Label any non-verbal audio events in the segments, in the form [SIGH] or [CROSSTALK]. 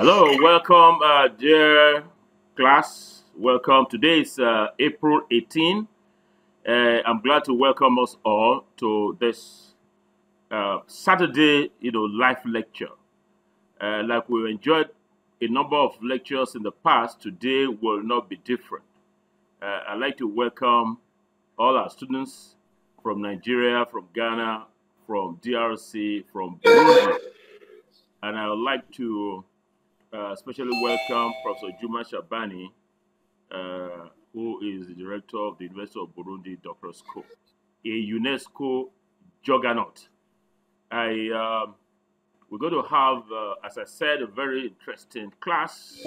Hello, welcome, uh, dear class. Welcome. Today is uh, April 18. Uh, I'm glad to welcome us all to this uh, Saturday, you know, live lecture. Uh, like we enjoyed a number of lectures in the past, today will not be different. Uh, I'd like to welcome all our students from Nigeria, from Ghana, from DRC, from Burundi. And I would like to uh, especially welcome Professor Juma Shabani, uh, who is the director of the University of Burundi Doctoral School, a UNESCO juggernaut. I um, we're going to have, uh, as I said, a very interesting class.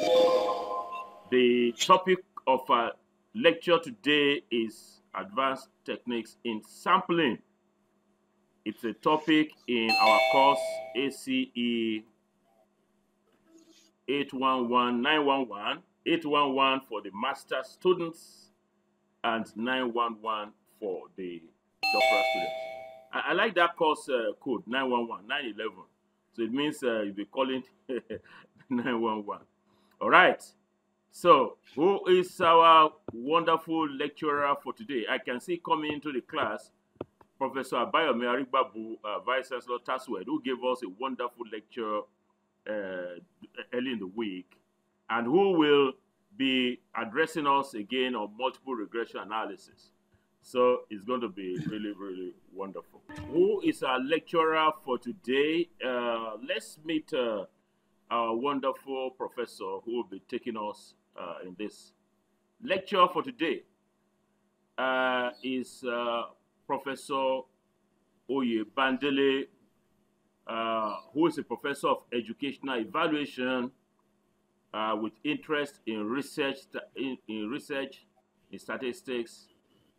The topic of our lecture today is advanced techniques in sampling. It's a topic in our course ACE 811 911 811 for the master students and 911 for the doctoral students. I, I like that course uh, code 911 911. So it means uh, you'll be calling [LAUGHS] 911. All right. So, who is our wonderful lecturer for today? I can see coming into the class Professor Abayomi Arigbabu, uh, Vice Chancellor TASUED, who gave us a wonderful lecture early in the week, and who will be addressing us again on multiple regression analysis. So it's going to be really, really wonderful. Who is our lecturer for today? Uh, let's meet uh, our wonderful professor who will be taking us uh, in this lecture for today. Uh, is uh, Professor Oye Bandele uh, who is a professor of educational evaluation uh, with interest in research, in, in research, in statistics,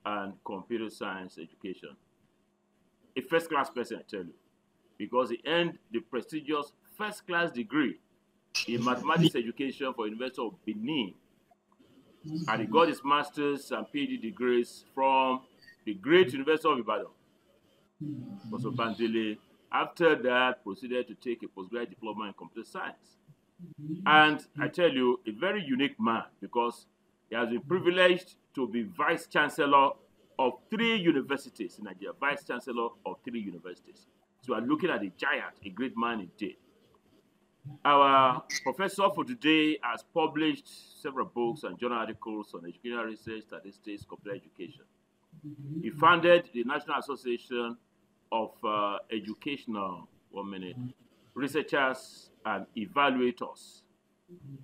and computer science education. A first-class person, I tell you, because he earned the prestigious first-class degree in mathematics education for University of Benin, and he got his master's and PhD degrees from the great University of Ibadan, Professor Bandele after that, proceeded to take a postgraduate diploma in computer science. And I tell you, a very unique man because he has been privileged to be vice chancellor of three universities in Nigeria, vice chancellor of three universities. So we're looking at a giant, a great man indeed. Our professor for today has published several books and journal articles on educational research, statistics, computer education. He founded the National Association of uh, educational, one minute, researchers and evaluators,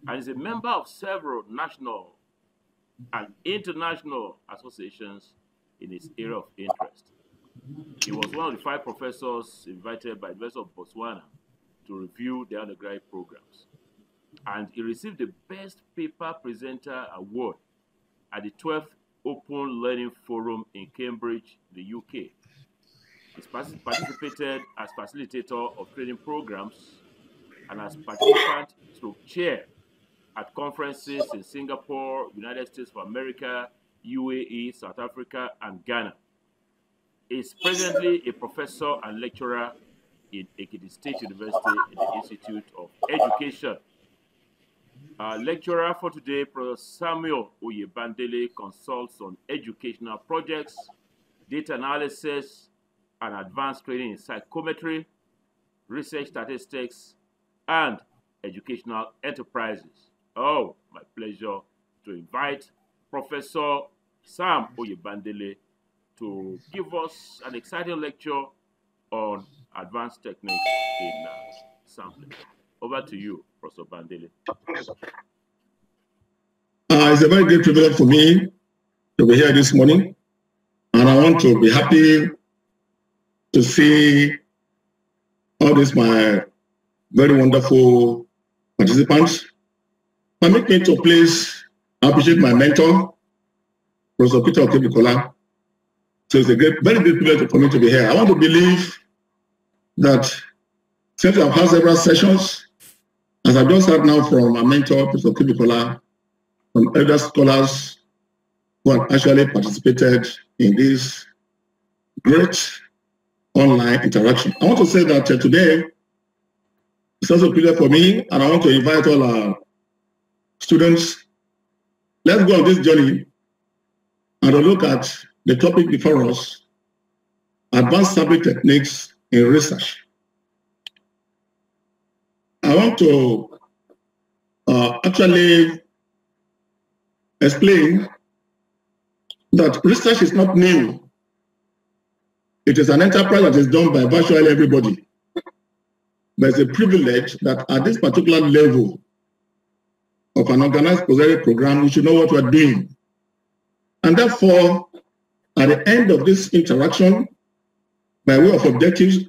and is a member of several national and international associations in his area of interest. He was one of the five professors invited by the University of Botswana to review the undergraduate programs. And he received the Best Paper Presenter Award at the 12th Open Learning Forum in Cambridge, the UK, He's participated as facilitator of training programs and as participant through chair at conferences in Singapore, United States of America, UAE, South Africa, and Ghana. Is presently a professor and lecturer in Ekiti State University in the Institute of Education. Our lecturer for today, Professor Samuel Oye Bandele, consults on educational projects, data analysis, and advanced training in psychometry, research statistics, and educational enterprises. Oh, my pleasure to invite Professor Sam Oye Bandele to give us an exciting lecture on advanced techniques in uh, sampling. Over to you, Professor Bandele. Uh, it's a very great privilege for me to be here this morning, and I want to be happy to see all these my very wonderful participants. Permit me to please appreciate my mentor, Professor Peter Okebukola. So it's a great, very good pleasure for me to be here. I want to believe that since I've had several sessions, as I just heard now from my mentor, Professor Okebukola, from other scholars who have actually participated in this great online interaction. I want to say that uh, today It's also a pleasure for me, and I want to invite all our students. Let's go on this journey and look at the topic before us, advanced sampling techniques in research. I want to uh, actually explain that research is not new. It is an enterprise that is done by virtually everybody. But it's a privilege that at this particular level of an organized program, we should know what we're doing. And therefore, at the end of this interaction, by way of objectives,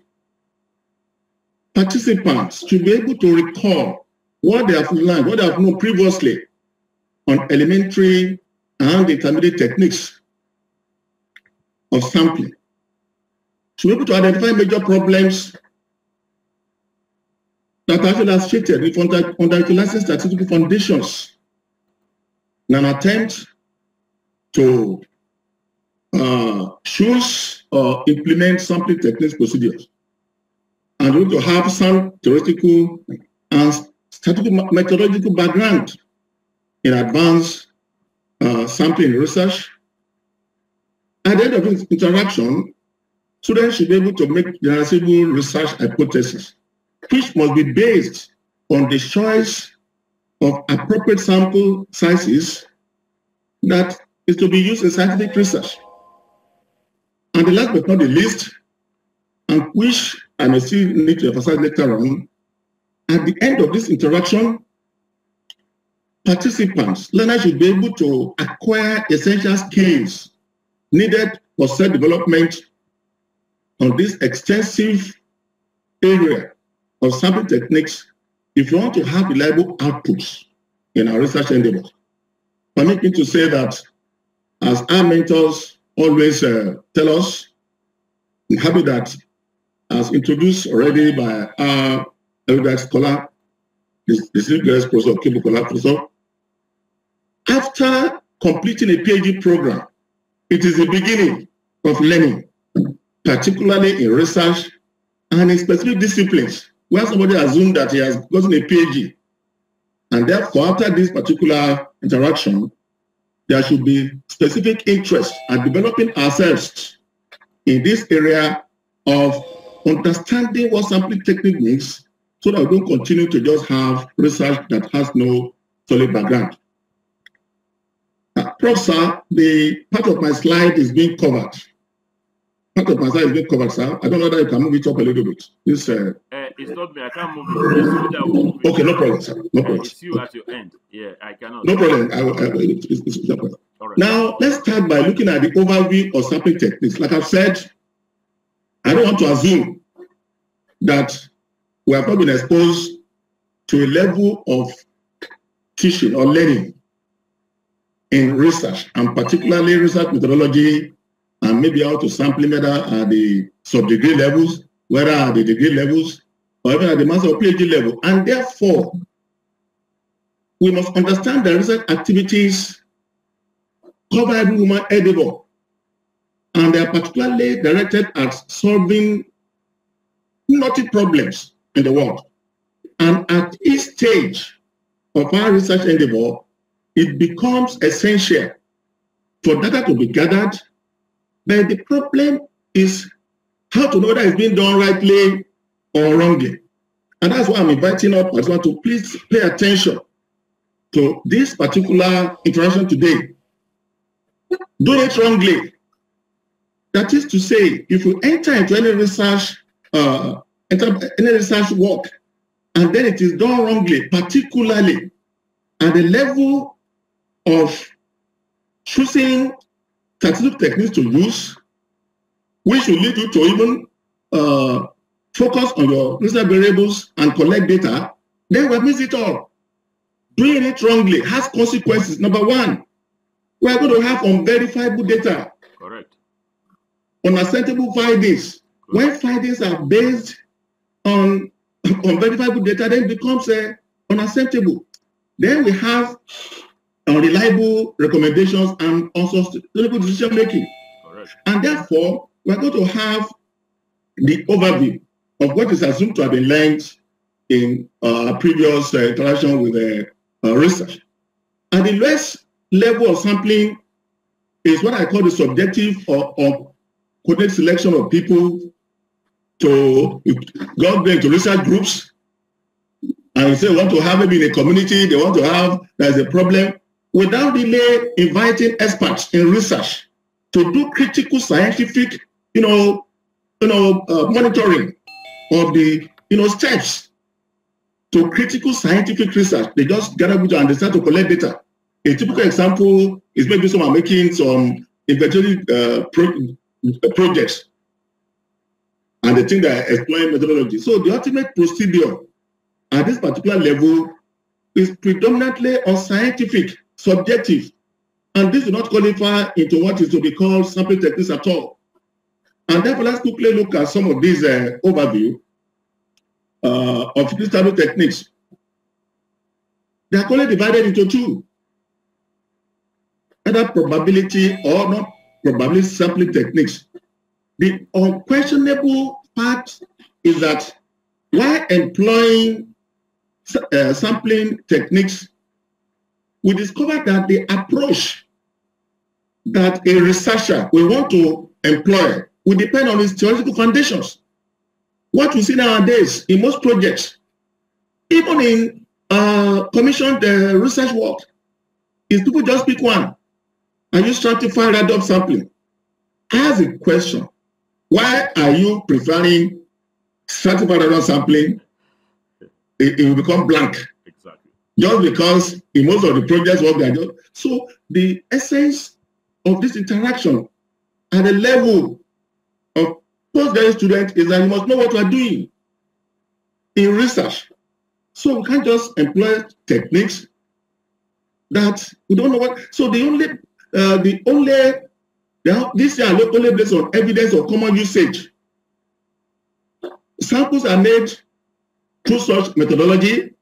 participants should be able to recall what they have learned, what they have known previously on elementary and intermediate techniques of sampling. To be able to identify major problems that are actually associated with under, underutilizing statistical foundations in an attempt to uh, choose or implement sampling techniques procedures and to have some theoretical and statistical methodological background in advanced uh, sampling research. At the end of this interaction, students should be able to make generalizable research hypotheses, which must be based on the choice of appropriate sample sizes that is to be used in scientific research. And the last but not the least, and which I may still need to emphasize later on, at the end of this interaction, participants, learners should be able to acquire essential skills needed for self-development on this extensive area of sample techniques if you want to have reliable outputs in our research endeavor. Permit me to say that as our mentors always uh, tell us, I'm happy that as introduced already by our erudite scholar, the distinguished professor Kibukola Professor, after completing a PhD program, it is the beginning of learning, particularly in research and in specific disciplines, where somebody assumes that he has gotten a PhD. And therefore, after this particular interaction, there should be specific interest at developing ourselves in this area of understanding what sampling technique means so that we don't continue to just have research that has no solid background. Uh, Prof. The part of my slide is being covered. My slide is being covered, sir. I don't know that you can move it up a little bit. This, uh, uh, it's not me. I can't move it. Move it. Okay, no problem, sir. No problem. It's you at your end. Yeah, I cannot. No problem. I, I, it's, it's, it's no problem. Right. Now, let's start by looking at the overview of sampling techniques. Like I've said, I don't want to assume that we have not been exposed to a level of teaching or learning in research, and particularly research methodology, and maybe how to sample whether at the sub-degree levels, whether at the degree levels, or even at the master or PhD level. And therefore, we must understand that research activities cover every human edible, and they are particularly directed at solving knotty problems in the world. And at each stage of our research endeavor, it becomes essential for data to be gathered. But the problem is how to know that it's being done rightly or wrongly. And that's why I'm inviting up everyone to please pay attention to this particular interaction today. Do it wrongly. That is to say, if you enter into any research uh, any research work, and then it is done wrongly, particularly at the level of choosing techniques to use, which will lead you to even uh, focus on your research variables and collect data, then we miss it all. Doing it wrongly has consequences. Number one, we are going to have unverifiable data. Correct. Unacceptable findings. When findings are based on [LAUGHS] unverifiable data, then becomes uh, unacceptable. Then we have unreliable recommendations and unsustainable decision making. And therefore, we're going to have the overview of what is assumed to have been learned in uh, previous uh, interaction with the uh, research. And the lowest level of sampling is what I call the subjective or, or coordinate selection of people to go into research groups and say want to have maybe in a community, they want to have, there's a problem, without really inviting experts in research to do critical scientific, you know, you know, uh, monitoring of the, you know, steps to critical scientific research. They just gather to understand to collect data. A typical example is maybe someone making some inventory uh, pro projects and they think they're exploring methodology. So the ultimate procedure at this particular level is predominantly unscientific, subjective, and this does not qualify into what is to be called sampling techniques at all. And therefore, let's quickly look at some of these uh, overview uh, of these of techniques. They are only divided into two. Either probability or not probability sampling techniques. The unquestionable fact is that while employing uh, sampling techniques, we discovered that the approach that a researcher will want to employ will depend on his theoretical foundations. What we see nowadays in most projects, even in uh, commissioned uh, research work, is people just pick one and you stratify random sampling. Have a question. Why are you preferring stratified random sampling? It, it will become blank. Just because in most of the projects what they are doing. So the essence of this interaction at the level of postgraduate student is that you must know what you are doing in research. So we can't just employ techniques that we don't know what. So the only, uh, the only this are only based on evidence of common usage. Samples are made through such methodology.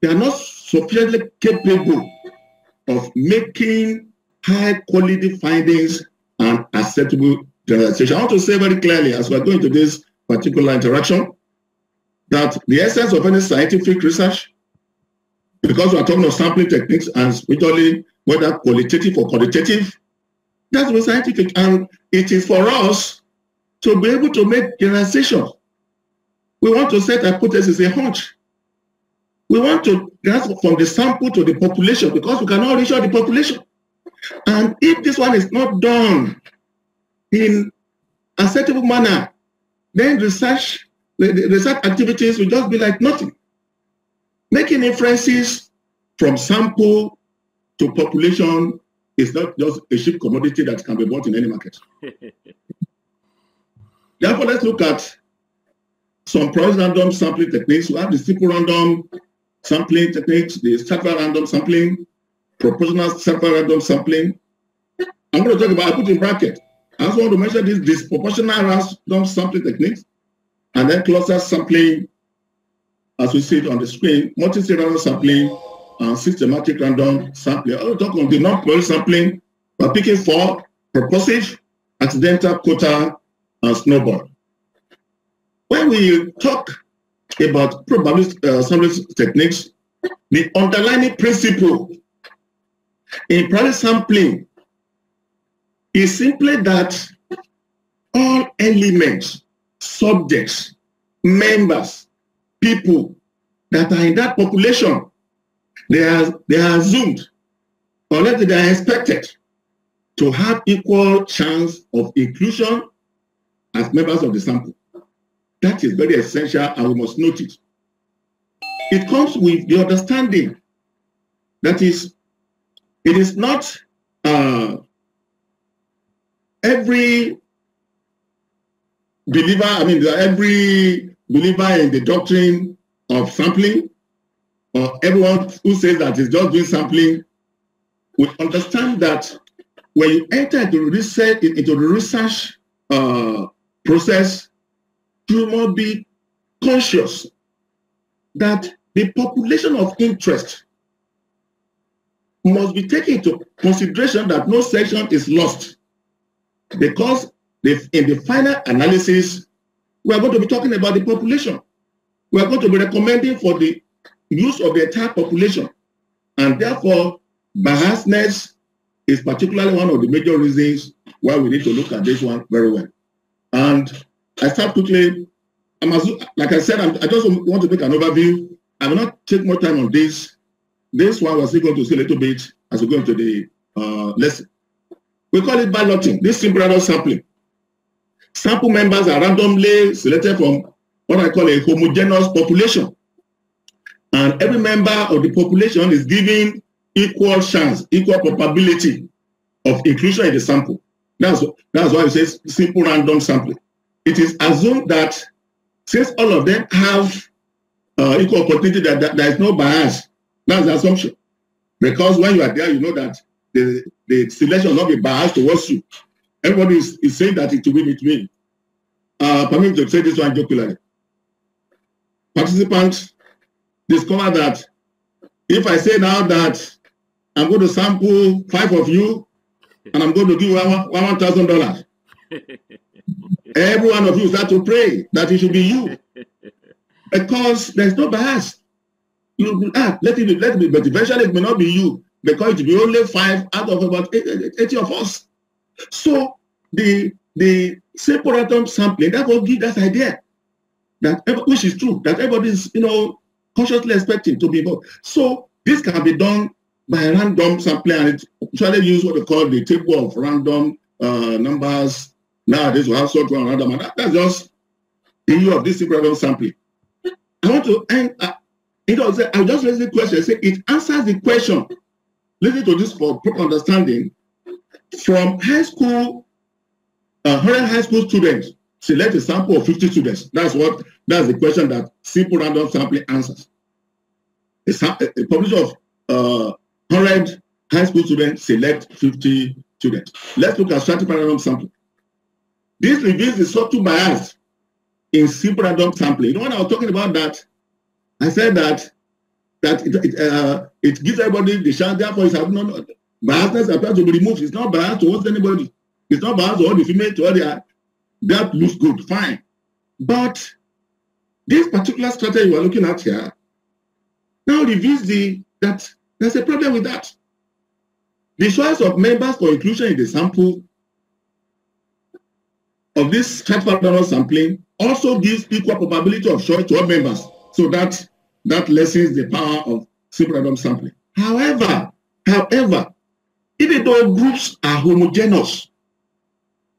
They are not sufficiently capable of making high quality findings and acceptable generalization. I want to say very clearly as we're going to this particular interaction that the essence of any scientific research, because we're talking of sampling techniques and especially whether qualitative or quantitative, that's what scientific. And it is for us to be able to make generalizations. We want to set hypothesis, a hunch. We want to grasp from the sample to the population because we cannot reach out the population. And if this one is not done in a acceptable manner, then research, the, the research activities will just be like nothing. Making inferences from sample to population is not just a cheap commodity that can be bought in any market. [LAUGHS] Therefore, let's look at some price random sampling techniques. We have the simple random sampling techniques, the sample random sampling, proportional sample random sampling. I'm going to talk about, I put in bracket. I also want to mention this disproportional random sampling techniques and then cluster sampling, as we see it on the screen, multi-serial sampling, and systematic random sampling. I will talk on the non-plural sampling by picking four purposive, accidental, quota, and snowball. When we talk about probability uh, sampling techniques, the underlying principle in private sampling is simply that all elements, subjects, members, people that are in that population they are, they are assumed, or let's they are expected to have equal chance of inclusion as members of the sample. That is very essential and we must note it. It comes with the understanding that is, it is not uh, every believer, I mean, every believer in the doctrine of sampling or everyone who says that is just doing sampling will understand that when you enter into research into the research uh, process, you must be conscious that the population of interest must be taken into consideration that no section is lost because in the final analysis, we are going to be talking about the population. we are going to be recommending for the use of the entire population. And therefore, biasness is particularly one of the major reasons why we need to look at this one very well. And I start quickly. I'm as, like I said, I'm, i just want to make an overview. I will not take more time on this. This one we're going to see a little bit as we go into the uh, lesson. We call it balloting. This simple random sampling. Sample members are randomly selected from what I call a homogeneous population. And every member of the population is given equal chance, equal probability of inclusion in the sample. That's, that's why it says simple random sampling. It is assumed that since all of them have uh, equal opportunity, that, that there is no bias. That's the assumption. Because when you are there, you know that the, the selection will not be biased towards you. Everybody is, is saying that it will be between. Uh, permit me to say this one jocularly. Participants discover that if I say now that I'm going to sample five of you and I'm going to give one one thousand dollars, [LAUGHS] every one of you start to pray that it should be you [LAUGHS] because there's no bias. You ah, let it be, let it be, but eventually it may not be you because it will be only five out of about 80 of us. So the the separatum sampling that will give that idea that which is true that everybody is you know consciously expecting to be involved. So this can be done by random sampling and it usually use what we call the table of random uh, numbers. Nowadays we have sort of random and that, that's just the use of this random sampling. I want to end uh, you know, I'll just raise the question. Say it answers the question. Listen to this for proper understanding. From high school, uh, 100 high school students, select a sample of 50 students. That's what that's the question that simple random sampling answers. A, a of uh, 100 high school students select 50 students. Let's look at stratified random sampling. This reveals the subtle bias in simple random sampling. You know when I was talking about that, I said that that it, it, uh, it gives everybody the chance, therefore it's not biasness appears to be removed. It's not biased towards anybody. It's not biased to all the female, to all the that looks good, fine. But this particular strategy we're looking at here now reveals the that there's a problem with that. The choice of members for inclusion in the sample of this stratified random sampling also gives equal probability of choice to all members. So that that lessens the power of simple random sampling. However, however, even though groups are homogeneous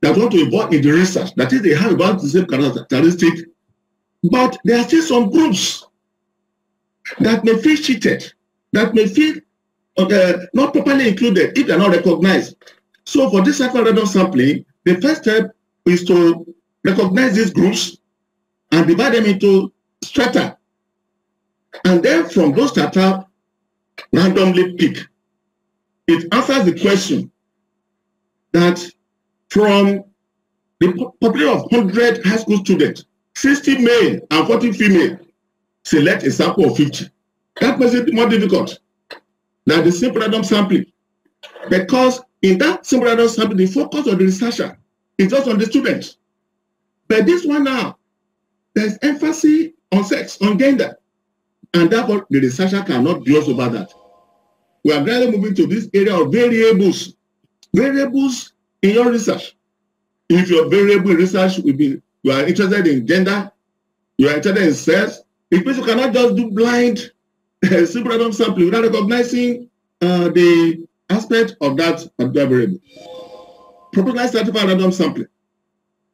that want to involve in the research, that is, they have about the same characteristic, but there are still some groups that may feel cheated, that may feel uh, not properly included if they are not recognized. So for this simple random sampling, the first step is to recognize these groups and divide them into strata and then from those strata, randomly pick. It answers the question that from the population of 100 high school students, 60 male and 40 female, select a sample of 50. That makes it more difficult than the simple random sampling. Because in that simple random sampling, the focus of the researcher is just on the students. But this one now, there's emphasis on sex, on gender. And therefore, the researcher cannot gloss over that. We are gradually moving to this area of variables. Variables in your research. If your variable research will be, you are interested in gender, you are interested in sex, it means you cannot just do blind uh, [LAUGHS] simple random sampling without recognizing uh, the aspect of that variable. Proportionalized stratified random sampling.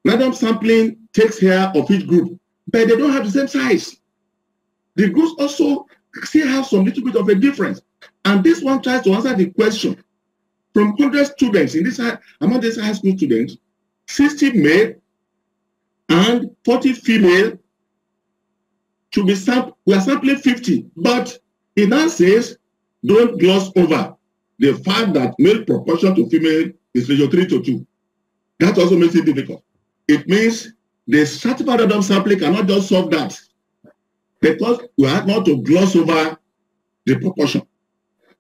Random sampling takes care of each group, but they don't have the same size. The groups also still have some little bit of a difference. And this one tries to answer the question from 100 students in this high, among these high school students, 60 male and 40 female to be sampled. We are sampling 50, but it now says don't gloss over the fact that male proportion to female is ratio 3 to 2. That also makes it difficult. It means the stratified random sampling cannot just solve that because we have not to gloss over the proportion.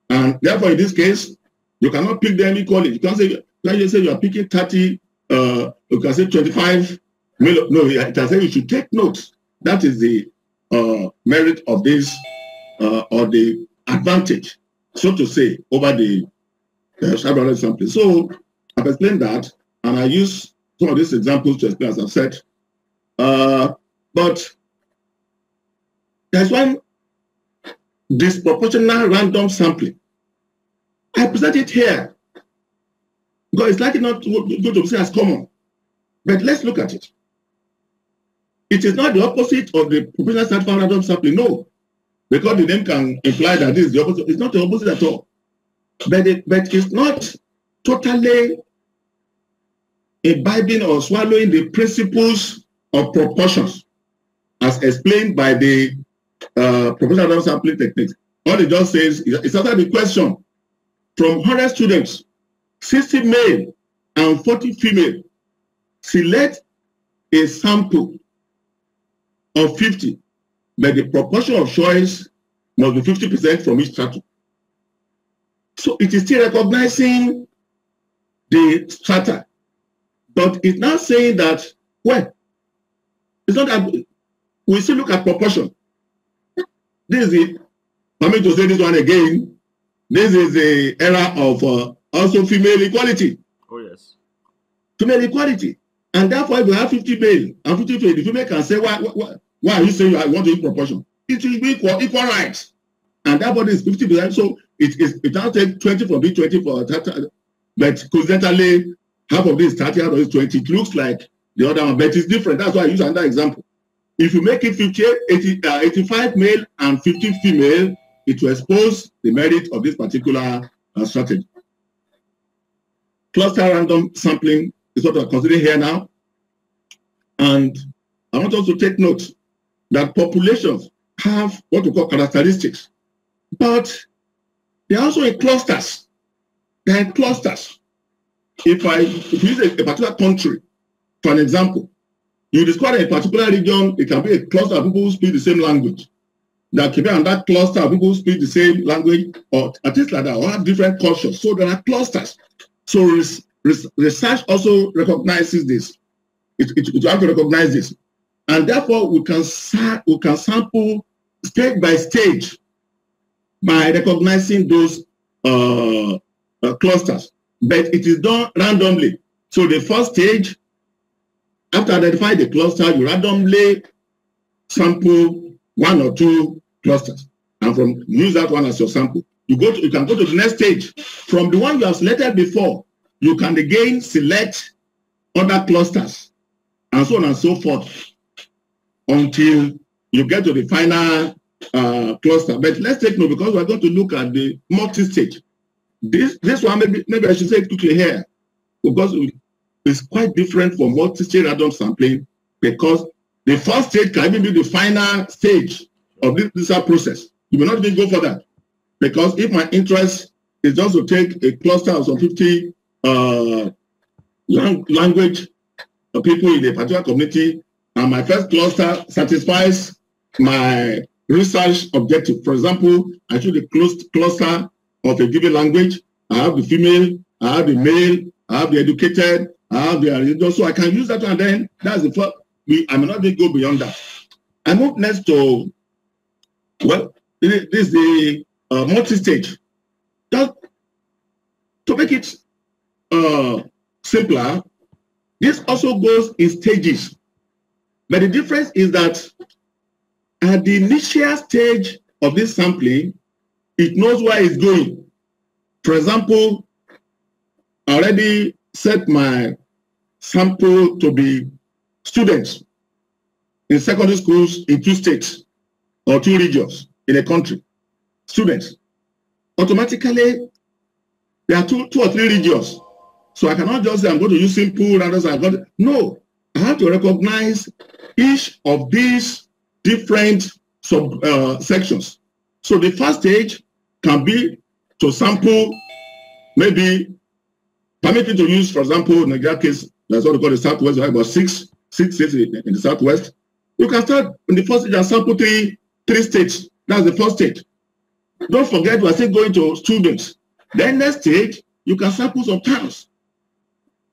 And therefore, in this case, you cannot pick them equally. You can say, like you say, you are picking 30, uh, you can say 25. No, it can say you should take notes. That is the uh, merit of this uh, or the advantage, so to say, over the uh, sampling. So I've explained that, and I use some of these examples to explain, as I've said. Uh, but there's one disproportional random sampling. I present it here because it's likely not good to be seen as common. But let's look at it. It is not the opposite of the proportional sampling random sampling. No, because the name can imply that this is the opposite. It's not the opposite at all. But it, but it's not totally imbibing or swallowing the principles of proportions as explained by the uh, proportional sampling techniques. All it just says is answer the question from 100 students, 60 male and 40 female, select a sample of 50, but the proportion of choice must be 50% from each strata. So it is still recognizing the strata, but it's not saying that, well, it's not that we still look at proportion. This is it. Me to say this one again. This is the era of uh, also female equality. Oh, yes. Female equality. And therefore, if you have 50 male and 50 female, the female can say, why, why, why are you saying I want to eat proportion? It will be equal, equal rights. And that body is 50%. So it is it now take 20 from B 20 for that. But coincidentally, half of this 30 out of this 20. It looks like the other one, but it's different. That's why I use another example. If you make it 50, 80, uh, 85 male and 50 female, it will expose the merit of this particular uh, strategy. Cluster random sampling is what we're considering here now. And I want us to take note that populations have what we call characteristics, but they're also in clusters. They're in clusters. If I if you use a, a particular country, for an example, you discover a particular region, it can be a cluster of people who speak the same language. There can be that cluster of people who speak the same language, or at least like that, or have different cultures. So there are clusters. So res, res, research also recognizes this. It, it, it have to recognize this. And therefore, we can, we can sample stage by stage by recognizing those uh, uh, clusters. But it is done randomly. So the first stage, after identifying the cluster, you randomly sample one or two clusters. And from use that one as your sample. You go to, you can go to the next stage. From the one you have selected before, you can again select other clusters and so on and so forth until you get to the final uh, cluster. But let's take note because we're going to look at the multi-stage. This this one maybe maybe I should say quickly here because it's quite different from multi-stage random sampling because the first stage can even be the final stage of this, this process. You may not even go for that because if my interest is just to take a cluster of some 50 uh, lang language people in a particular community and my first cluster satisfies my research objective. For example, I choose a closed cluster of a given language. I have the female, I have the male, I have the educated, I have the so I can use that one. Then that's the first. We I may not go beyond that. I move next to well, this is the uh, multi-stage. Just to make it uh, simpler, this also goes in stages. But the difference is that at the initial stage of this sampling, it knows where it's going. For example, I already set my sample to be students in secondary schools in two states or two regions in a country. Students. Automatically, there are two, two or three regions. So I cannot just say I'm going to use simple and I got no. I have to recognize each of these different sub uh, sections. So the first stage can be to sample, maybe permitting to use, for example, in Nigeria case, that's what we call the Southwest, we have about six, six states in, in the Southwest. You can start in the first stage and sample three, three states. That's the first stage. Don't forget, we're still going to students. Then next stage, you can sample some towns.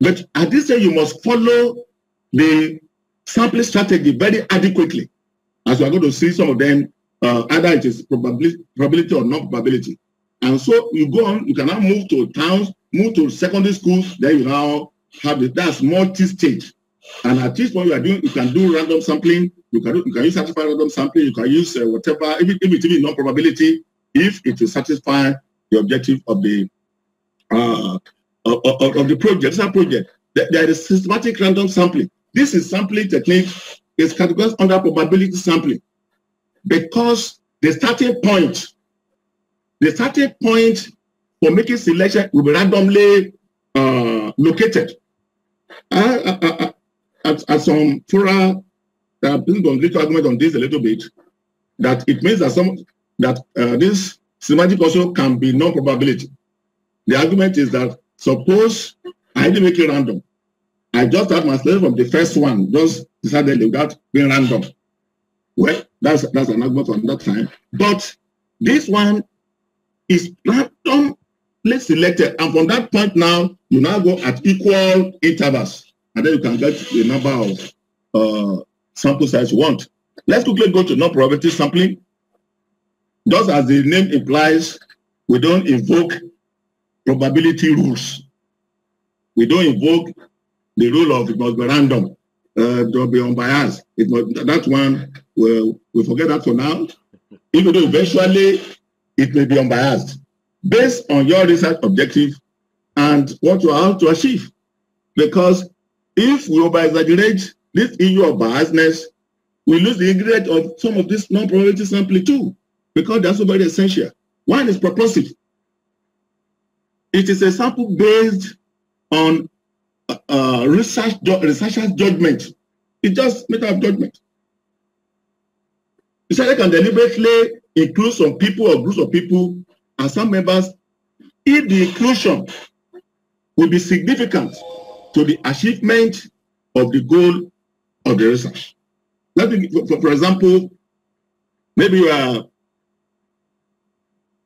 But at this stage, you must follow the sampling strategy very adequately. As we are going to see some of them, uh, either it is probability, probability or non probability. And so you go on, you can now move to towns, move to secondary schools, then you now have the, that's multi-stage. And at this point you are doing, you can do random sampling, you can do, you can use stratified random sampling, you can use uh, whatever, if it, if it is non-probability, if it will satisfy the objective of the uh, of, of, of the project, that project. There is systematic random sampling. This is sampling technique is categorized under probability sampling because the starting point, the starting point for making selection will be randomly uh, located. Uh, uh, uh, at, at some fora, have been little argument on this a little bit, that it means that some that uh, this systematic also can be non-probability. The argument is that suppose I didn't make it random. I just had my selection from the first one, just decided without being random. Well, that's that's an argument from that time. But this one is randomly selected, and from that point now, you now go at equal intervals, and then you can get the number of uh, sample size you want. Let's quickly go to non-probability sampling. Just as the name implies, we don't invoke probability rules. We don't invoke the rule of it must be random uh, will be unbiased. It was, that one, we'll, we forget that for now. Even though eventually it may be unbiased based on your research objective and what you are out to achieve. Because if we over-exaggerate this issue of biasness, we lose the ingredient of some of this non-probability sampling too, because that's very essential. One is purposive. It is a sample based on uh, research researcher's judgment. It's just matter of judgment. Researcher can deliberately include some people or groups of people and some members if the inclusion will be significant to the achievement of the goal of the research. Let me, for, for example, maybe you are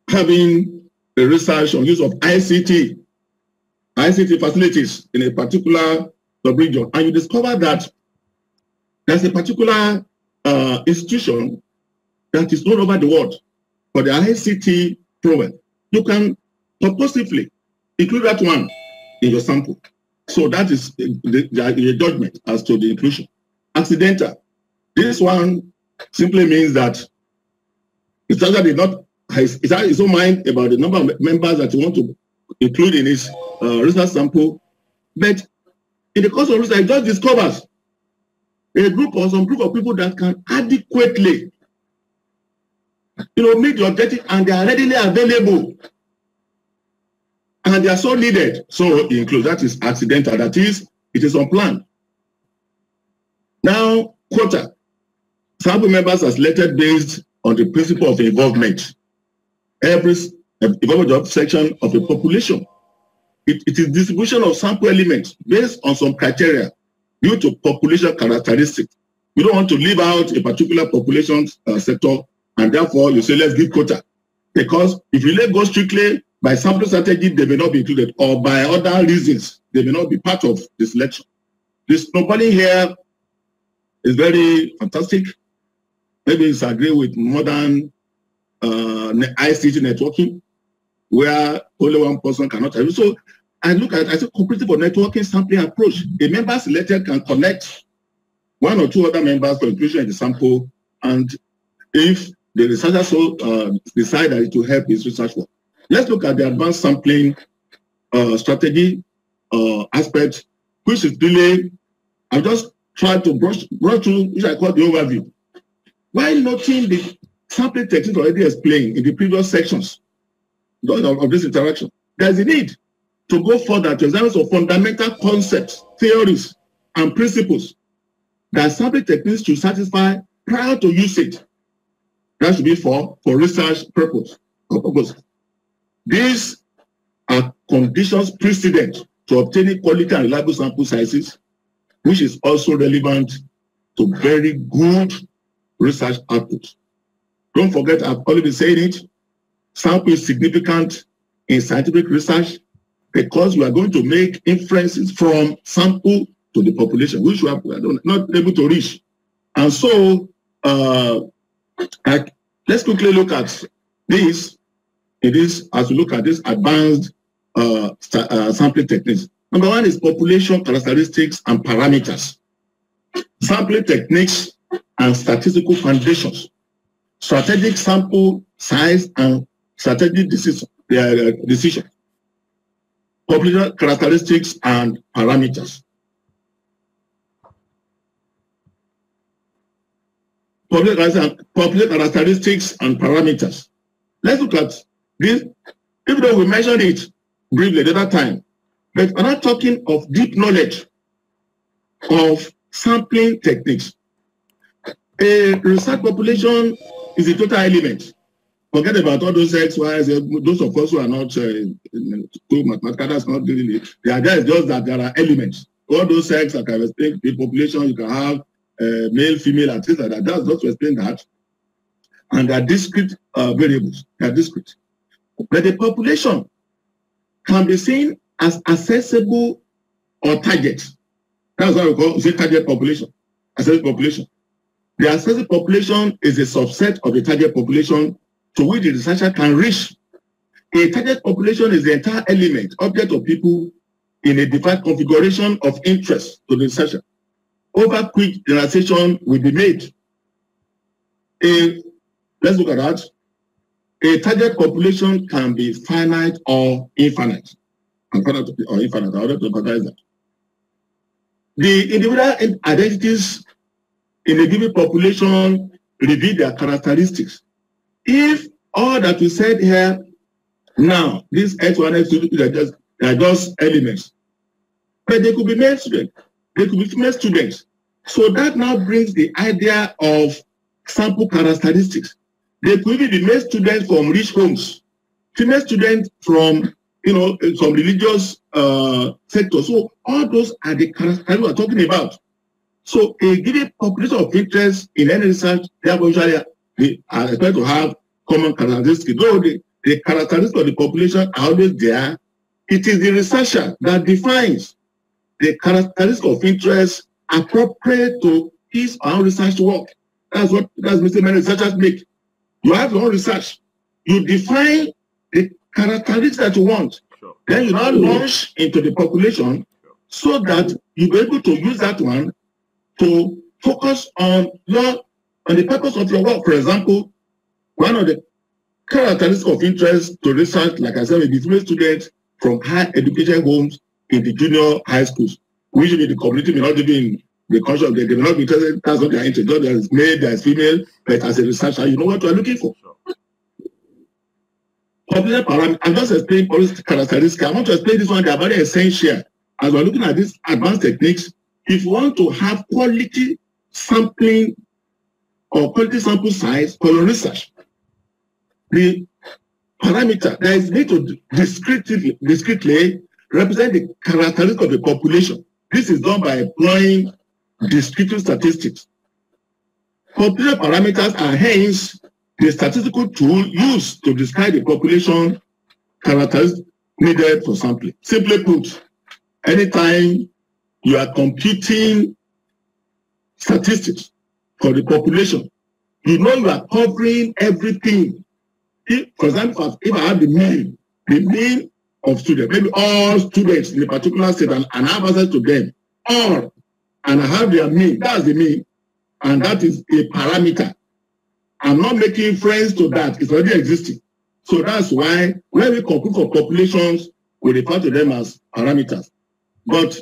having a research on use of ICT ICT facilities in a particular sub-region, and you discover that there's a particular uh, institution that is all over the world for the ICT program, you can purposefully include that one in your sample. So that is the, judgment as to the inclusion. Accidental. This one simply means that the that did not has his own mind about the number of members that you want to include in his uh, research sample. But in the course of research, just discovers a group or some group of people that can adequately, you know, meet the objective and they are readily available. And they are so needed. So include that is accidental. That is, it is unplanned. Now, quota. Sample members are selected based on the principle of involvement. Every involvement section of the population it, it is distribution of sample elements based on some criteria due to population characteristics. You don't want to leave out a particular population uh, sector, and therefore you say, let's give quota. Because if you let go strictly by sample strategy, they may not be included, or by other reasons, they may not be part of the selection. This nobody here is very fantastic. Maybe it's agree with modern uh, ICT networking, where only one person cannot. So I look at I say cooperative or networking sampling approach. A member selected can connect one or two other members for inclusion in the sample, and if the researcher so uh, decide that it will help his research work. Let's look at the advanced sampling uh, strategy uh, aspect, which is really, I just tried to brush, brush through, which I call the overview. While noting the sampling techniques already explained in the previous sections of, this interaction, there's a need to go further to examine some fundamental concepts, theories, and principles that sampling techniques should satisfy prior to usage. That should be for, for research purpose purpose. These are conditions precedent to obtaining quality and reliable sample sizes, which is also relevant to very good research output. Don't forget, I've already been saying it, sample is significant in scientific research because we are going to make inferences from sample to the population, which we are not able to reach. And so uh, like, let's quickly look at this. It is as we look at this advanced uh, uh, sampling techniques. Number one is population characteristics and parameters. Sampling techniques and statistical foundations. Strategic sample size and strategic decision, uh, decision. Population characteristics and parameters. Public characteristics and parameters. Let's look at this. Even though we mentioned it briefly the other time, but we're not talking of deep knowledge of sampling techniques. A research population is a total element. Forget about all those X, Y, Z. Those of us who are not uh, mathematical, that's not really. The idea is just that there are elements. All those sex, I explained, the population, you can have uh, male, female, and things like that. That's just to explain that. And they are discrete uh, variables. They are discrete. But the population can be seen as accessible or target. That's what we call the target population. Accessible population. The accessible population is a subset of the target population to which the researcher can reach. A target population is the entire element, object of people in a defined configuration of interest to the researcher over quick generalization will be made. A, let's look at that. A target population can be finite or infinite. Finite or infinite. I to emphasize that. The individual identities in a given population reveal their characteristics. If all that we said here now, these X1, X2, they are just, are just elements, but they could be male students. They could be female students. So that now brings the idea of sample characteristics. They could even be male students from rich homes, female students from you know some religious uh, sector. So all those are the characteristics we're talking about. So a given population of interest in any research, they are usually they are expected to have common characteristics. Though the, the characteristics of the population are always there, it is the researcher that defines the characteristics of interest appropriate to his own research work. That's what that's many researchers make. You have your own research. You define the characteristics that you want. Sure. Then you now launch into the population so that you'll be able to use that one to focus on your on the purpose of your work. For example, one of the characteristics of interest to research, like I said, may be female students from high education homes in the junior high schools. Usually the community may not even be conscious of They may not be interested. That's what they are interested There is male, there is female, but as a researcher, you know what you are looking for. Popular parameters. I'm just explaining policy characteristics. I want to explain this one. They are very essential. As we're looking at these advanced techniques, if you want to have quality sampling or quality sample size for your research, the parameter that is need to discretely, represent the characteristics of the population. This is done by employing descriptive statistics. Population parameters are hence the statistical tool used to describe the population characteristics needed for sampling. Simply put, anytime you are computing statistics for the population, you know you are covering everything. If, for example, if I have the mean, the mean of students, maybe all students in a particular state and, and have access to them, all, and I have their mean, that's the mean, and that is a parameter. I'm not making friends to that, it's already existing. So that's why when we compute for populations, we refer to them as parameters. But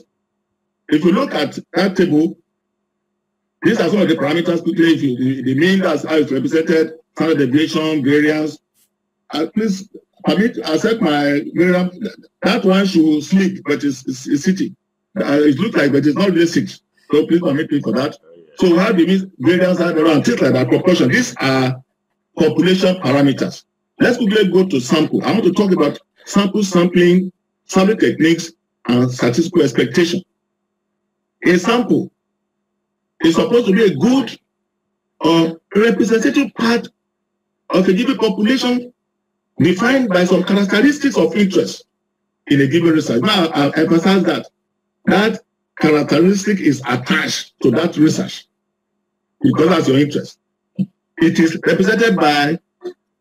if you look at that table, these are some of the parameters quickly. If you, the mean that's how it's represented, standard deviation, variance. Uh, please permit accept my that one should sleep, but it's, it's, it's sitting. Uh, it looks like, but it's not really six. So please permit me for that. So how do mean variance around things like that proportion? These are population parameters. Let's quickly go to sample. I want to talk about sample sampling, sampling techniques, and statistical expectation. A sample is supposed to be a good or representative part of a given population defined by some characteristics of interest in a given research. Now, I emphasize that that characteristic is attached to that research because that's your interest. it is represented by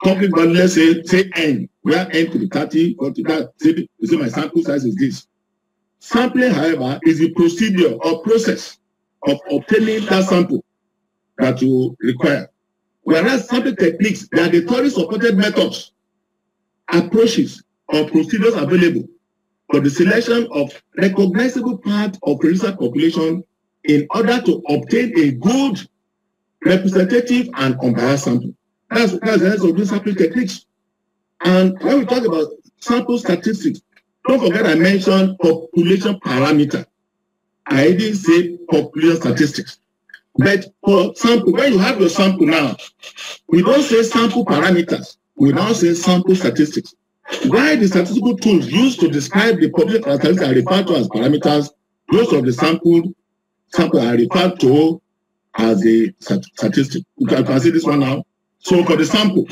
talking about let's say say n where n to be 30 40 that say, say my sample size is this sampling however is the procedure or process of obtaining that sample that you require whereas sampling techniques they are the theory supported methods approaches or procedures available for the selection of recognizable part of producer population in order to obtain a good representative and unbiased sample That's, that's the of these sampling techniques. And when we talk about sample statistics, don't forget I mentioned population parameter. I didn't say population statistics. But for sample, when you have your sample now, we don't say sample parameters. We now say sample statistics. Why the statistical tools used to describe the population characteristics are referred to as parameters, those of the sample sample are referred to as a statistic. You can, can see this one now. So for the sample,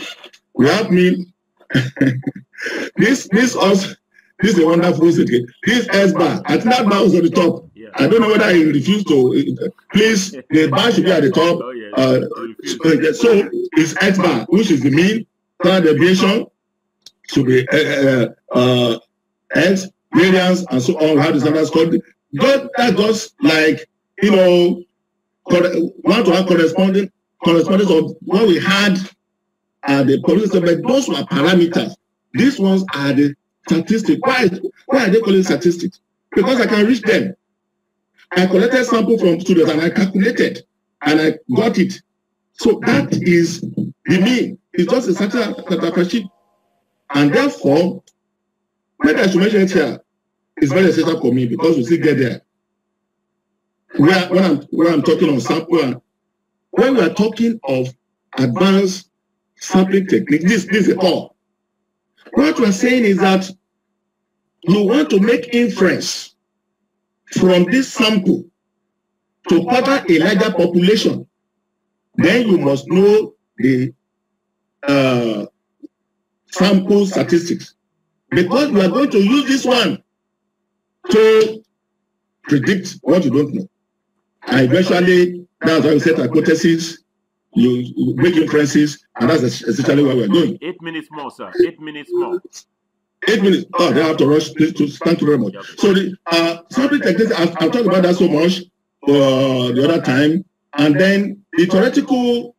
we have me. [LAUGHS] this this also this is a wonderful secret. This S bar, I think that bar was on the top. Yeah. I don't know whether he refused to. Please, [LAUGHS] the bar should be at the top. Oh. Uh, uh, so it's X bar, which is the mean. Standard deviation should be uh, uh, uh, X variance and so on. How the standards called? But that just like you know, one to one corresponding correspondence of what we had at the police but those were parameters. These ones are the statistics. Why, why are they calling statistics? Because I can reach them. I collected sample from students and I calculated and I got it. So that is the mean. It's just a certain. And therefore, maybe I should mention it here. It's very essential for me because we still get there. Where, when, I'm, when I'm talking on sample when we are talking of advanced sampling technique, this, this is all. What we're saying is that you want to make inference from this sample to cover a larger population, then you must know the uh, sample statistics. Because we are going to use this one to predict what you don't know. And eventually, that's why we set hypotheses, you, you make inferences, and that's essentially what we're doing. Eight minutes more, sir. Eight minutes more. Eight minutes. Oh, they have to rush. Please, to, thank you very much. So the uh, sampling techniques, I've, I've talked about that so much uh, the other time, and then the theoretical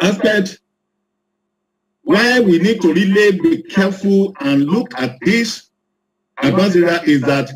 aspect why we need to really be careful and look at this advanced area is that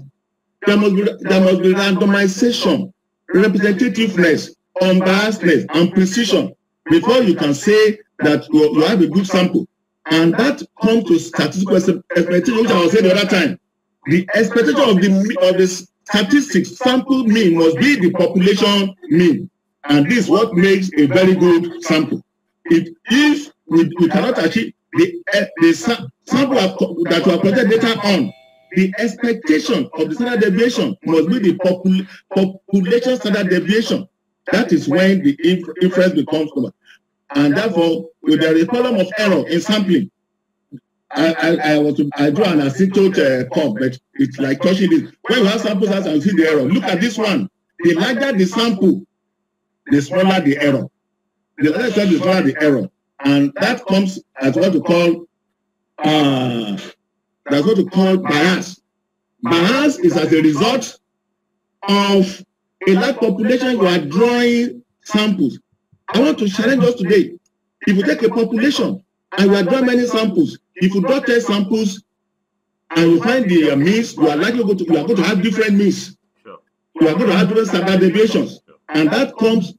there must be there must be randomization, representativeness, unbiasedness, and precision before you can say that you have a good sample. And that comes to statistical expectation, which I was saying the other time. The expectation of the of the statistics sample mean must be the population mean. And this is what makes a very good sample. If, we, we cannot achieve the, uh, the sample that we have collected data on, the expectation of the standard deviation must be the popul population standard deviation. That is when the inf inference becomes common. And therefore, with the column of error in sampling, I, I, I was to, I draw an asymptote uh, curve, but it's like touching this. When you have samples as you see the error, look at this one. The larger the sample, the smaller the error. The larger the smaller the error. And that comes as what we call uh, that's what we call bias. Bias is as a result of a large population you are drawing samples. I want to challenge us today. If you take a population and you are drawing many samples, if you draw 10 samples and you find the uh, means, you are likely going to, you are going to have different means. You are going to have different standard deviations. And that comes,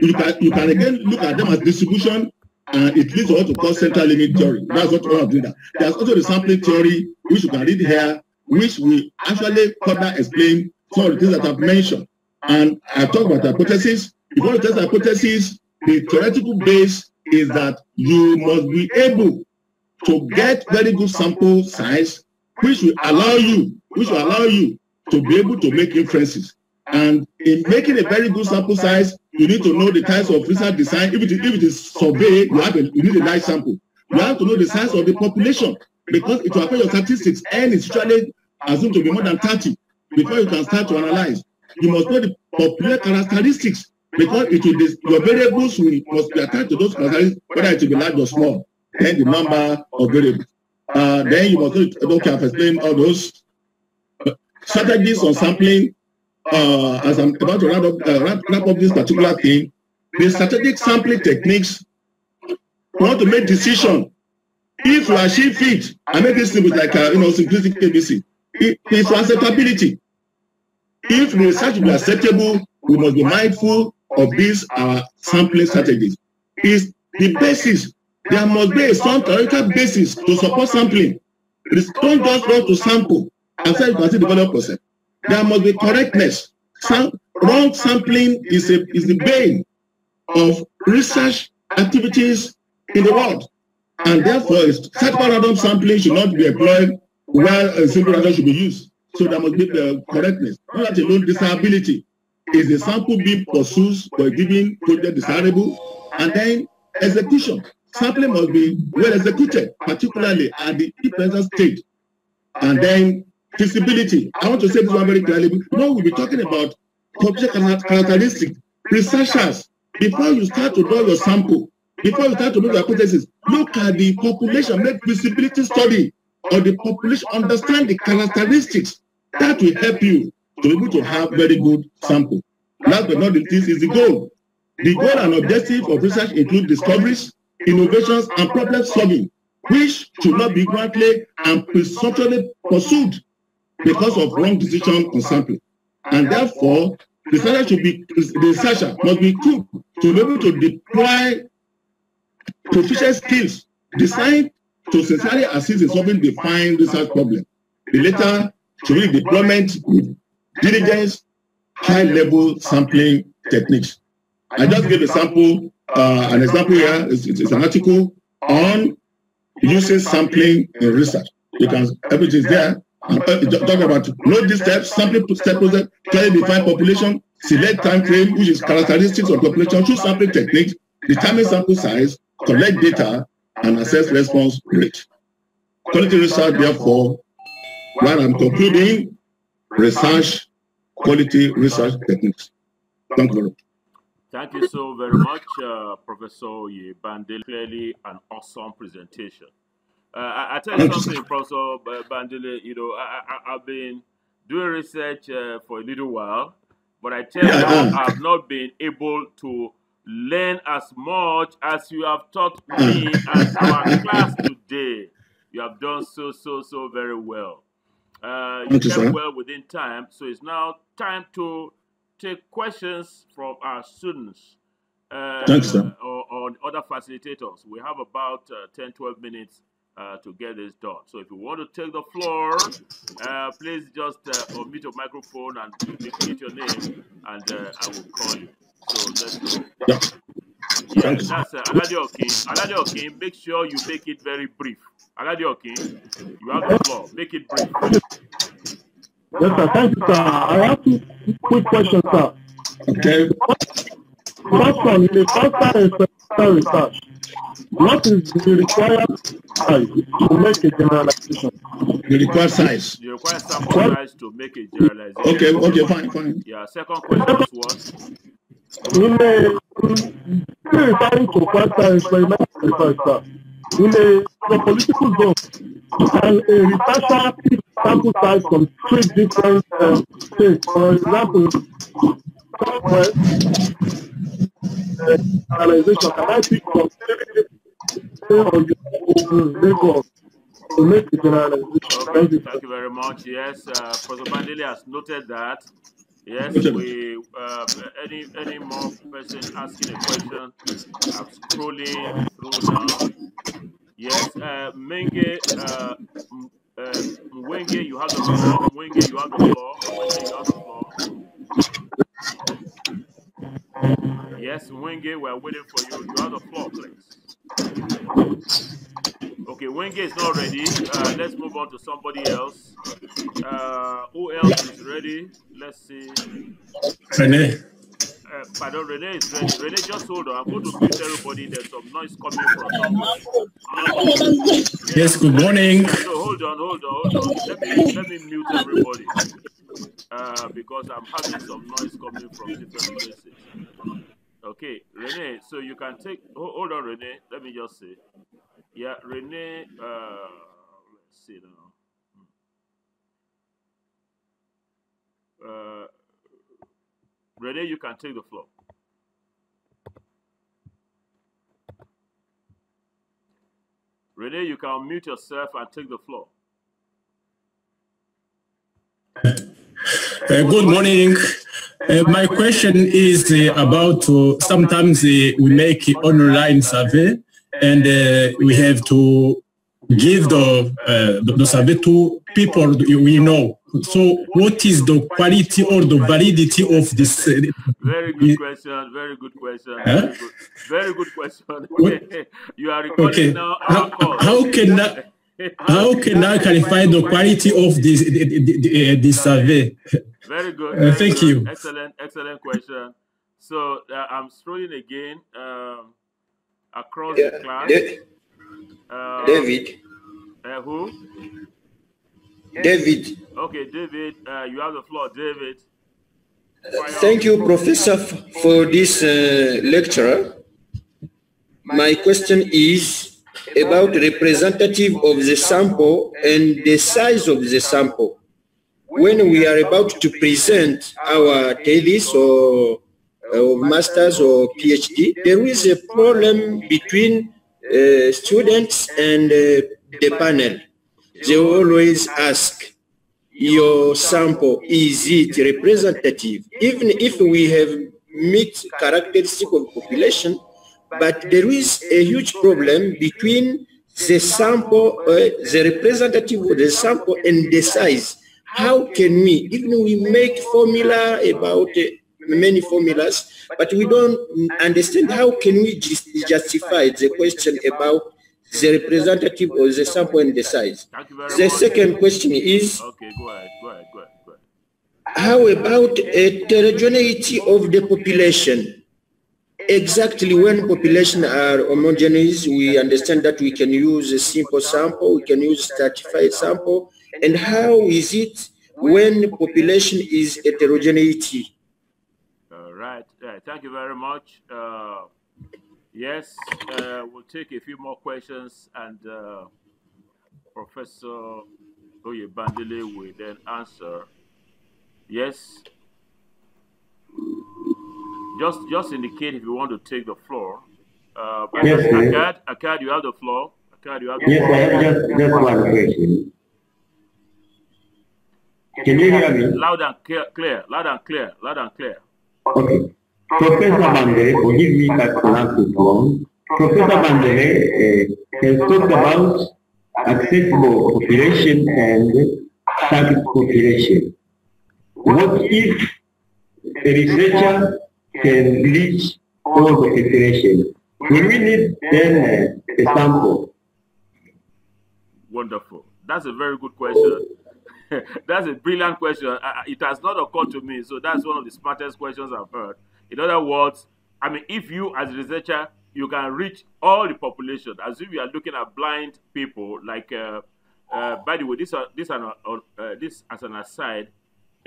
you can, you can again look at them as distribution and it leads to what we call central limit theory. That's what we are doing. There's also the sampling theory, which you can read here, which we actually further explain some of the things that I've mentioned. And I talk about hypothesis. If you want to test hypothesis, the theoretical base is that you must be able to get very good sample size, which will allow you, which will allow you to be able to make inferences. And in making a very good sample size, you need to know the types of research design. If it is, if it is survey, you have a, you need a large sample. You have to know the size of the population because it will affect your statistics. N is usually assumed to be more than 30 before you can start to analyze. You must know the popular characteristics because it will be, your variables will, must be attached to those characteristics, whether it will be large or small, then the number of variables. Uh, then you must okay, I've explained all those uh, strategies on sampling. Uh, as I'm about to wrap up, uh, wrap, wrap up this particular thing, the strategic sampling techniques We want to make decision if you achieve it I make this simple like uh, you know simplistic ABC it is acceptability if the research be acceptable we must be mindful of these our sampling strategies is the basis there must be a some theoretical basis to support sampling don't just run to sample and say you can see develop process there must be correctness Sam wrong sampling is a is the bane of research activities in the world. And therefore, stratified random sampling should not be employed while a simple random should be used. So there must be the correctness. Not alone, disability is the sample being pursued for a given project desirable, and then execution. Sampling must be well executed, particularly at the implementation stage. And then feasibility. I want to say this one very clearly. No, we'll be talking about population characteristics. Researchers, before you start to draw your sample, before you start to make your hypothesis, look at the population, make visibility study or the population, understand the characteristics. That will help you to be able to have very good sample. Last but not least is the goal. The goal and objective of research include discoveries, innovations, and problem solving, which should not be ignorantly and presumptuously pursued because of wrong decision on sampling. And therefore, the researcher should be the researcher must be equipped to be able to deploy proficient skills designed to sincerely assist in solving defined research problem. The latter should be deployment diligence, high-level sampling techniques. I just gave a sample, uh, an example here is, it's, an article on using sampling in research. You can everything is there. I'm uh, talking about know these steps, sampling step process, clearly define population, select time frame, which is characteristics of population, choose sampling techniques, determine sample size, collect data, and assess response rate. Quality research, therefore, while I'm concluding, research, quality research techniques. Thank you. Thank you so very much, uh, Professor Bandele. Clearly, an awesome presentation. Uh, I, I, tell you something, Professor Bandele. You know, I, I, have been doing research uh, for a little while, but I tell yeah, you, I've not been able to learn as much as you have taught me [LAUGHS] at our class today. You have done so, so, so very well. Uh, you well within time. So it's now time to take questions from our students uh, Thanks, or, or, other facilitators. We have about uh, 10, 12 minutes uh, to get this done. So if you want to take the floor, uh, please just uh, unmute your microphone and indicate your name, and uh, I will call you. So let's go. Yeah. Yeah, that's uh, Aladio King. Aladio King, make sure you make it very brief. Aladio King, you have the floor. Make it brief. Yes, sir. Thank you, sir. I have two quick questions, sir. Okay. First one, the first is experimental research, what is the required size to make a generalization? The required size. You require sample size to make a generalization. Okay, okay, fine, fine. Yeah, second question is what? In a, referring to quantum experimental research, in a political zone, and a researcher sample size from three different uh, states. For example, somewhere, uh, analyzation can I pick from three or Lagos to make the generalization? Thank you. Thank you very much. Yes, uh, Professor Bandele has noted that. Yes, we uh, any any more person asking a question. I'm scrolling through now. Yes, uh, Menge, uh, uh, Mwenge, you have the floor. Mwenge, you have the floor. Mwenge, you have the floor. Yes, Mwenge, we're waiting for you. You have the floor, please. Okay, Wenge is not ready. Uh, let's move on to somebody else. Uh, who else is ready? Let's see. Rene. Uh, pardon, Rene is ready. Rene, just hold on. I'm going to mute everybody. There's some noise coming from somewhere. Yes, good morning. So hold on, hold on, hold on. Let me, let me mute everybody. Uh, because I'm having some noise coming from different places. Okay, Renee, so you can take, hold, hold on, Renee. Let me just see. Yeah, Renee, uh, let's see now. Uh, Renee, you can take the floor. Renee, you can mute yourself and take the floor. Uh, good morning. Uh, my question is uh, about uh, sometimes uh, we make online survey and uh, we have to give the, the, the survey to people we know. So what is the quality or the validity of this? uh, Very good question. Very good question. Huh? Very good, very good question. What? [LAUGHS] you are recording Okay. now How, how can I, how can I clarify the quality of this, the, the, the, uh, this survey? Very good. Uh, very thank good. you. Excellent, excellent question. So uh, I'm scrolling again um, across Yeah, the class. Da- Uh, David, uh, who? David, Okay, David. Uh, you have the floor, David. Thank you, Professor, for this uh, lecture. My question is about representative of the sample and the size of the sample. When we are about to present our thesis or uh, masters or PhD, there is a problem between uh, students and uh, the panel. They always ask, your sample, is it representative? Even if we have meet characteristic of population, but there is a huge problem between the sample, uh, the representative of the sample and the size. How can we, even we make formula about uh, many formulas, but we don't understand how can we jus- justify the question about the representative of the sample and the size. Thank you very The second question is, Okay, go ahead. Go ahead. Go ahead. Go ahead. how about heterogeneity of the population? Exactly when population are homogeneous, we understand that we can use a simple sample, we can use stratified sample. And how is it when population is heterogeneity? All right. Thank you very much. Uh, yes, uh, we'll take a few more questions, and uh, Professor Oye Bandele will then answer. Yes. Just, just indicate if you want to take the floor. Uh, Yes, sir. Akkad, Akkad, you have the floor. Akkad, you have the Yes, floor. I have just, just one question. Can you hear me? Loud and clear, clear, loud and clear, loud and clear. Okay. Professor Mandele, forgive me if I pronounce it wrong. Professor Mandele uh, has talked about accessible population and target population. What if a researcher can reach all the population? Will we need then uh, a sample? Wonderful. That's a very good question. [LAUGHS] that's a brilliant question. I, I- it has not occurred to me, so that's one of the smartest questions I've heard. In other words, I mean, if you as a researcher you can reach all the population, as if you are looking at blind people, like uh, uh, by the way, this are, this are, uh, uh, this as an aside,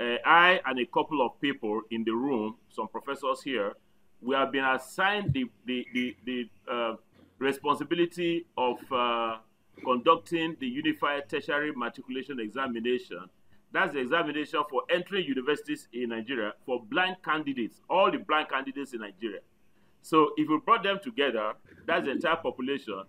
uh, I and a couple of people in the room, some professors here, we have been assigned the the the, the uh, responsibility of uh, conducting the Unified Tertiary Matriculation Examination. That's the examination for entering universities in Nigeria for blind candidates, all the blind candidates in Nigeria. So if we brought them together, that's the entire population.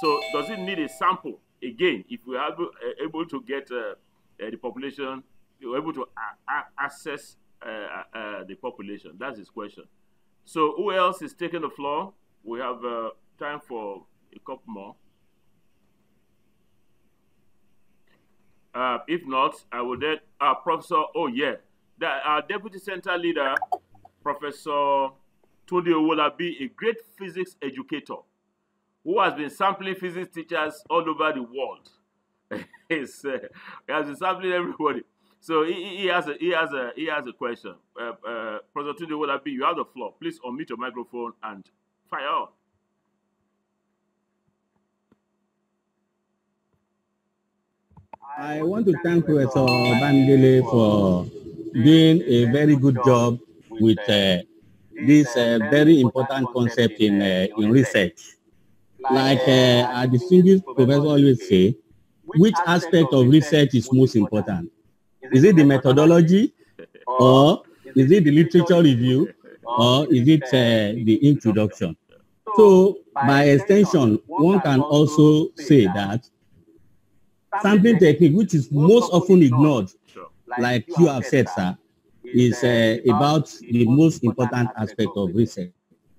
So does it need a sample again? If we are able, uh, able to get uh, the population, you're able to a- a- access uh, uh, the population. That's his question. So who else is taking the floor? We have time for a couple more. Uh, if not, I will then, uh, Professor, oh yeah, the, our deputy center leader, Professor Tunde Owolabi, a great physics educator who has been sampling physics teachers all over the world. [LAUGHS] He's, uh, he has been sampling everybody. So he, he- has a he has a he has a question. Uh, uh, Professor Tunde Owolabi, you have the floor. Please unmute your microphone and fire on. I want to thank Professor Bandele for doing a very good job with uh, this uh, very important concept in uh, in research. Like uh, our distinguished professor always say, which aspect of research is most important? Is it the methodology, or is it the literature review, or is it uh, the introduction? So, by extension, one can also say that sampling technique, which is most often ignored, like you have said, sir, is uh, about the most important aspect of research.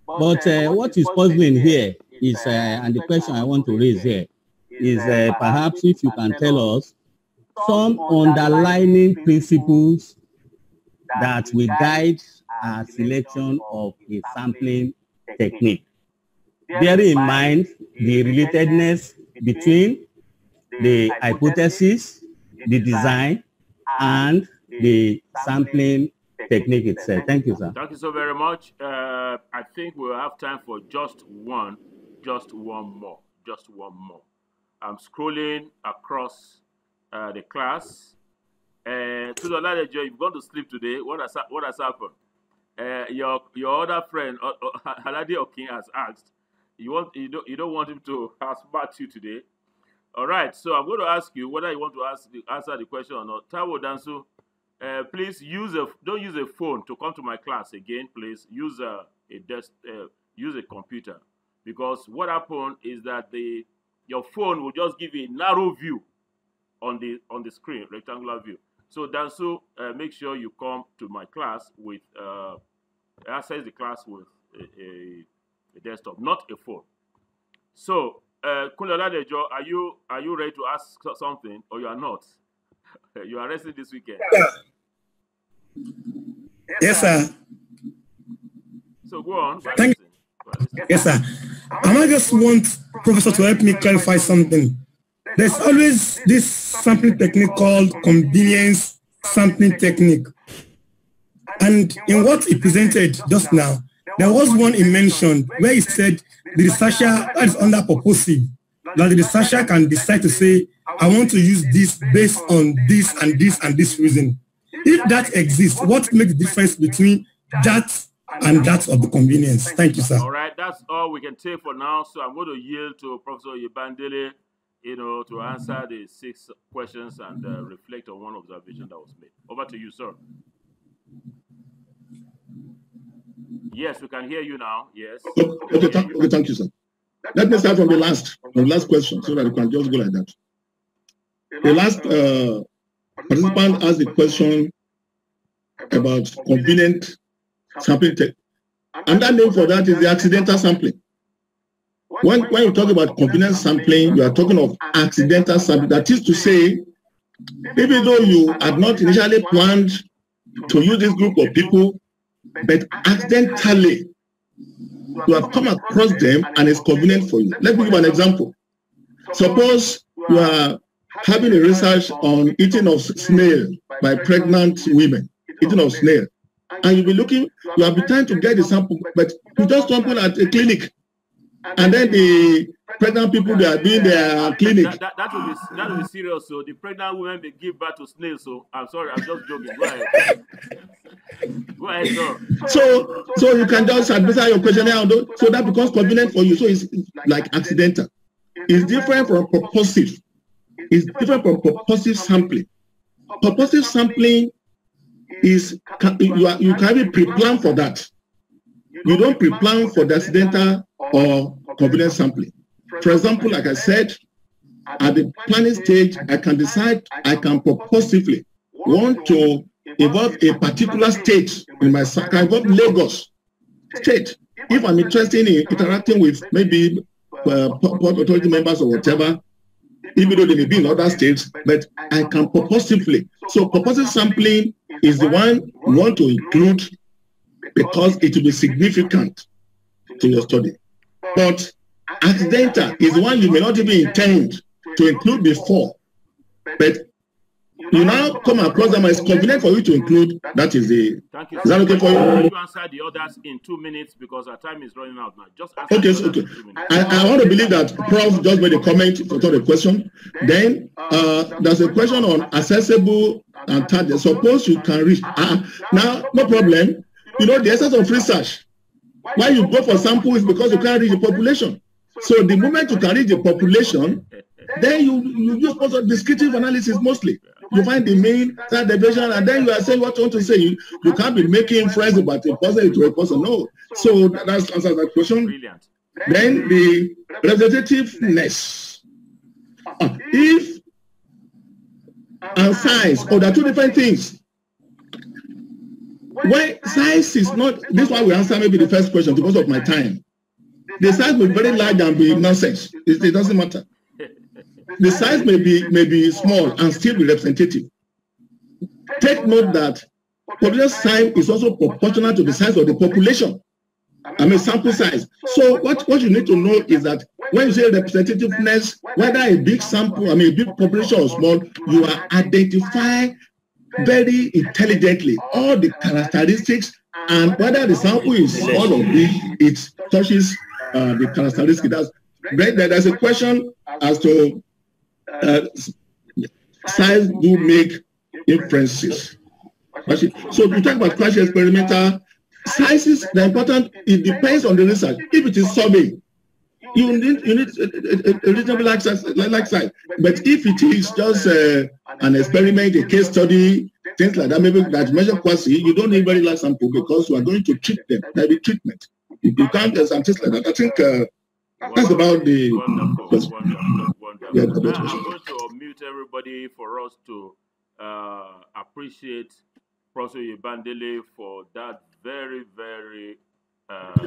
But uh, what is puzzling here is, uh, and the question I want to raise here, is uh, perhaps if you can tell us some underlying principles that will guide our selection of a sampling technique. Bearing in mind the relatedness between the hypothesis, the design, and the sampling technique itself. Thank you, sir. Thank you so very much. Uh, I think we'll have time for just one, just one more, just one more. I'm scrolling across uh, the class. Uh, to the latter, you've gone to sleep today. What has what has happened? Uh, your your other friend uh, uh, Haladi Okin has asked. You want you don't you don't want him to [LAUGHS] outsmart you today. All right. So I'm going to ask you whether you want to ask the, answer the question or not. Tawo Dansu, uh, please use a don't use a phone to come to my class again. Please use a a desk uh, use a computer because what happened is that the your phone will just give you a narrow view on the on the screen, rectangular view. So Dansu, uh, make sure you come to my class with uh, access the class with a, a, a desktop, not a phone. So uh, Kunle are you are you ready to ask something or you are not? [LAUGHS] you are resting this weekend. Yes, sir. So go on. Thank you. Yes, sir. I just want Professor to help me clarify something. There's always this sampling technique called convenience sampling technique. And in what he presented just now, there was one he mentioned where he said the researcher is under purposive, that the researcher can decide to say, I want to use this based on this and this and this reason. If that exists, what makes the difference between that and that of the convenience? Thank you, sir. All right, that's all we can take for now. So I'm going to yield to Professor Oye Bandele, you know, to answer the six questions and uh, reflect on one observation that was made. Over to you, sir. Yes, we can hear you now. Yes. Okay, okay, thank, okay, thank you, sir. Let me start from the last, from the last question, so that we can just go like that. The last uh, participant asked the question about convenient sampling. And that name for that is the accidental sampling. When, when you talk about convenient sampling, you are talking of accidental sampling. That is to say, even though you had not initially planned to use this group of people but accidentally you have come across them and it's convenient for you. Let me give an example. Suppose you are having a research on eating of snail by pregnant women, eating of snail, and you'll be looking, you have been trying to get the sample, but you just stumble at a clinic, and then the pregnant people they are doing their clinic. That, that, that, will be that will be serious. So the pregnant women they give birth to snails. So I'm sorry, I'm just joking. Go ahead. Go ahead, sir. So so you can just answer your questionnaire, so that becomes convenient for you. So it's like accidental. It's different from purposive. It's different from purposive sampling. Purposive sampling is you are you can be pre-plan for that. You don't pre-plan for the accidental or convenient sampling. For example, like I said, at the planning stage, I can decide I can purposively want to involve a particular state in my I can Lagos state. If I'm interested in interacting with maybe uh, port authority members or whatever, even though they may be in other states, but I can purposively. So purposive sampling is the one you want to include because it will be significant to your study. But accidental is one you may not even intend to include before, but you now come across them it's convenient for you to include. That is the. Thank you. Is that okay for you? You answer the others in two minutes because our time is running out now. Just okay. So, okay. I, I want to believe that Prof just made a comment for the question. Then uh, there's a question on accessible and target. Suppose you can reach. Uh, now, no problem. You know the essence of research Why you go for sample is because you can't reach the population. So the moment you can reach the population, then you, you use also descriptive analysis mostly. You find the main deviation, and then you are saying what you want to say. You, you can't be making friends about a person to a person. No. So that's answers that question. Brilliant. Then the representativeness. Uh, If and size, oh, there are two different things. When size is not, this one will answer maybe the first question because of my time. The size may be very large and be nonsense. It, it doesn't matter. The size may be may be small and still be representative. Take note that population size is also proportional to the size of the population. I mean sample size. So what, what you need to know is that when you say representativeness, whether a big sample, I mean a big population or small, you are identify very intelligently all the characteristics and whether the sample is small or big, it touches uh, the characteristics. That's, there's a question as to uh, size do make inferences. So to talk about crash experimental sizes, the important, it depends on the research. If it is survey, you need you need a, a, a reasonable access like size. But if it is just uh, an experiment, a case study, things like that, maybe that measure quasi, you don't need very large sample because you are going to treat them. There will be treatment. You, you can't do some things like that. I think uh, that's about the. Wonderful, wonderful, wonderful. Yeah, I'm going to mute everybody for us to uh, appreciate Professor Oye Bandele for that very, very up.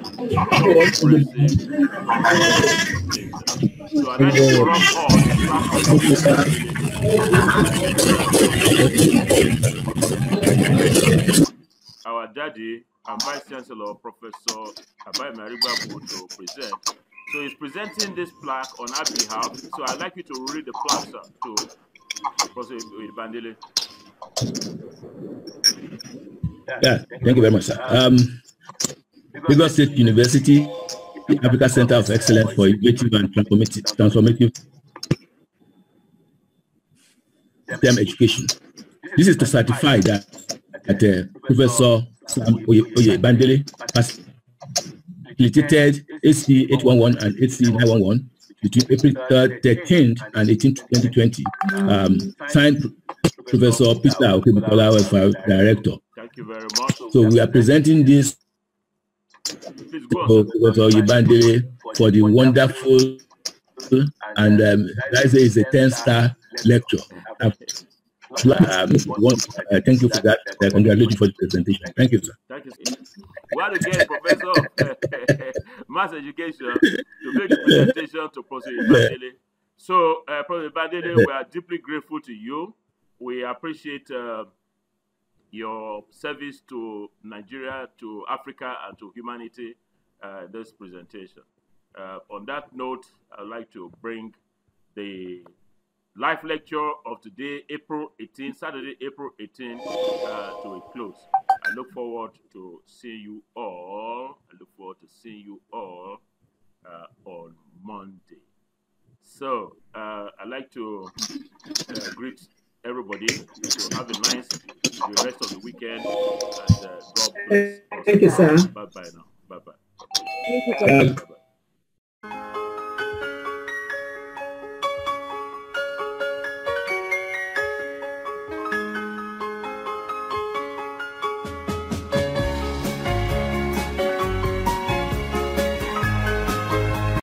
Our daddy and Vice Chancellor, Professor Abai Maribabu, to present. So he's presenting this plaque on our behalf. So I'd like you to read the plaque, sir, to Professor Bandele. Yeah, thank you very much, sir. Um, Lagos State University, Africa Center of Excellence for Innovative and Transformative, transformative STEM Education. This is to certify that, that uh, Professor Sam Oye, Bandele has facilitated ACE 811 and ACE 911 between April 3rd, 13th and 18th, 2020. Um, signed Professor Peter Okebukola, director. Thank you very much. So we are presenting this Please go on. to Professor Yibandere for the wonderful and um, that is a 10 star lecture. Um, one, uh, thank you for that. Uh, congratulations for the presentation. Thank you, sir. Thank you. Well, again, Professor [LAUGHS] Mass Education to make the presentation to Professor Ibadele. So, uh, Professor Ibadele, we are deeply grateful to you. We appreciate uh, your service to Nigeria, to Africa, and to humanity. Uh, this presentation. Uh, on that note, I'd like to bring the live lecture of today, April 18, Saturday, April 18, uh, to a close. I look forward to seeing you all. I look forward to seeing you all uh, on Monday. So uh, I'd like to uh, greet everybody to have a nice the rest of the weekend and uh. Thank you, sir. Bye bye now. Bye bye. Thank you, sir. Bye bye.